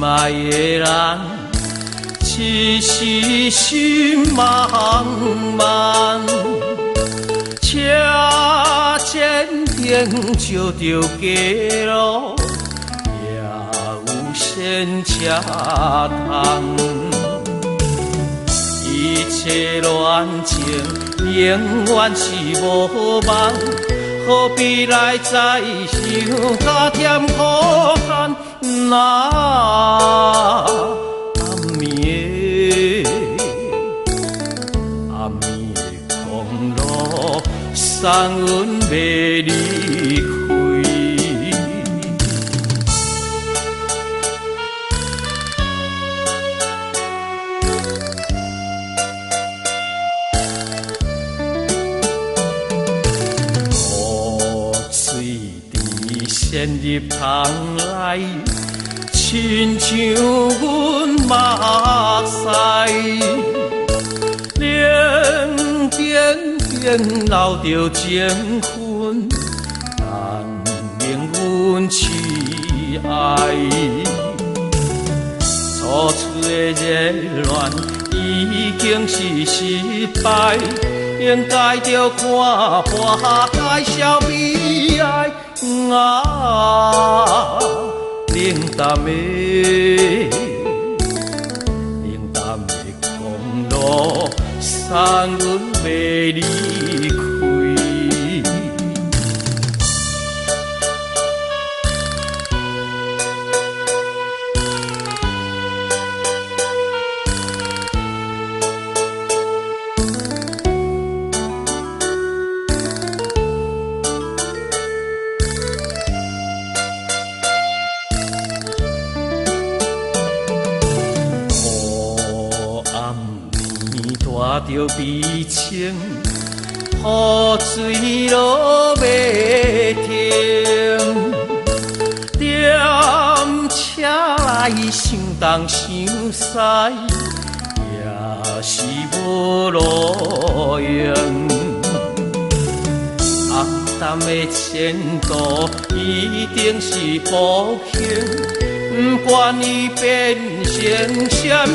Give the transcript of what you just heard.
爱的人，只是心茫茫。车前灯照着街路，也有仙车通。一切恋情永远是无梦，何必来再想加添苦叹？那暗暝暗暝的公路，送阮要离开。伫陷入窗内，亲像阮目屎，冷冰冰流着情痕，但命阮痴爱。初次的热恋已经是失败，应该着看破介绍悲哀啊！冷淡的冷淡的公路，送阮袂离。带着悲情，雨水落袂停。踮车来想东想西，也是无路用。暗淡的前途一定是不幸，不管伊变成什么